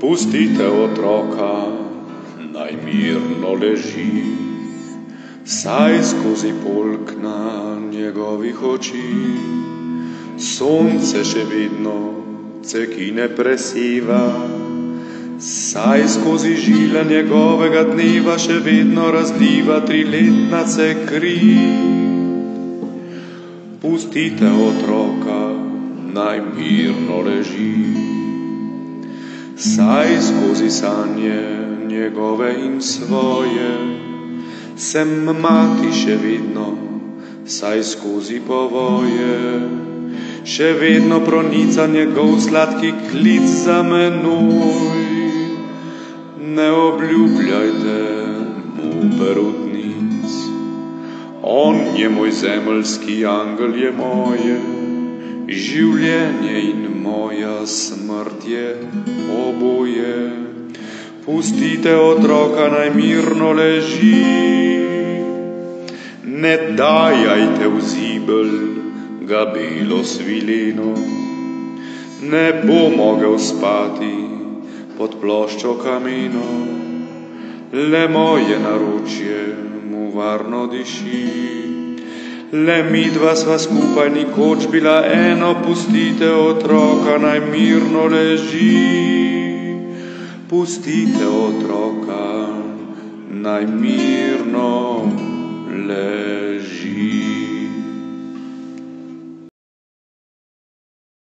Pustite otroka, naj mirno leži, saj skozi polkna njegovih oči sonce še vedno cekine presiva, saj skozi žila njegovega dneva še vedno razliva triletna se kri. Pustite otroka, naj mirno leži, saj skozi sanje njegove in svoje. Sem mati še vedno, saj skozi povoje. Še vedno pronica njegov sladki klic za menoj. Ne obljubljajte mu perutnic, on je moj zemeljski angel, je moje življenje in moja smrt je oboje. Pustite otroka naj mirno leži, ne dajajte v zibelj ga belo svileno, ne bo mogel spati pod ploščo kamino, le moje naročje mu varno diši. Le mi dva sva skupaj nikoč bila eno, pustite otroka naj mirno leži. Pustite otroka naj mirno leži.